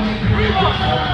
Come on.